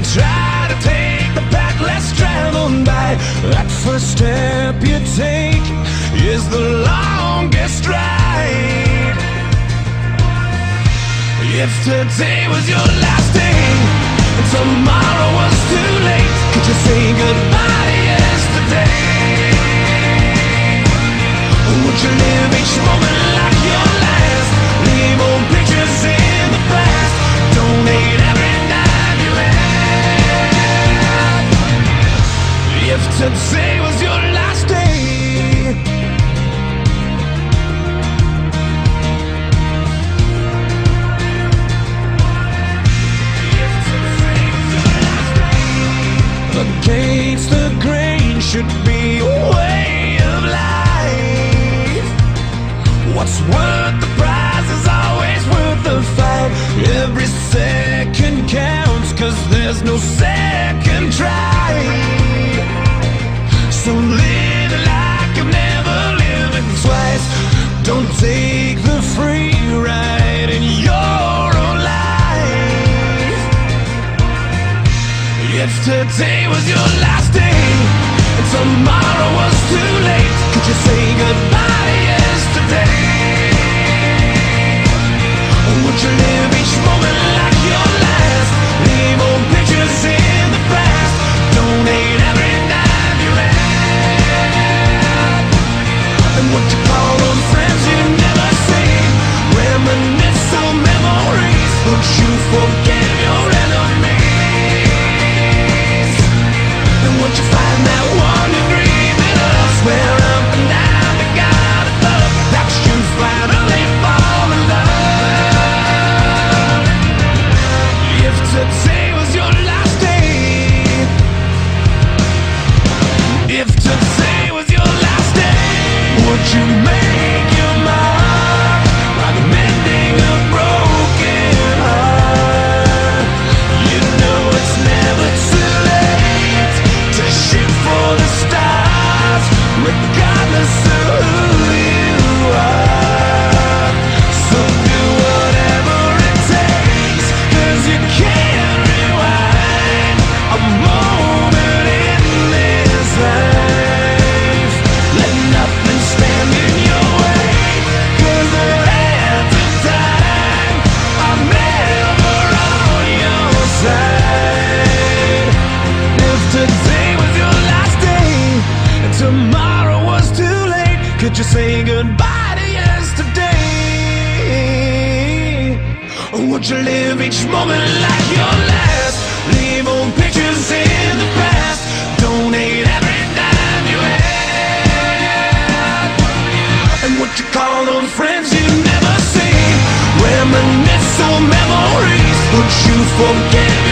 and try to take the path less traveled by. That first step you take is the longest ride. If today was your last day and tomorrow was too late, could you say goodbye to yesterday? Would you live each moment should be a way of life. What's worth the prize is always worth the fight. Every second counts, cause there's no second try. So live like you've never lived twice. Don't take the free ride in your own life. If today was your last day tomorrow was too late, could you say goodbye yesterday? Would you live each moment like your last? Leave old pictures in the past. Donate every dime you have. And what you call those friends you never see? Reminisce on memories. Would you forgive your enemies? And once you find that tomorrow was too late. Could you say goodbye to yesterday? Or would you live each moment like your last? Leave old pictures in the past. Donate every dime you had. And what you call those friends you never see. Reminisce on memories. Would you forgive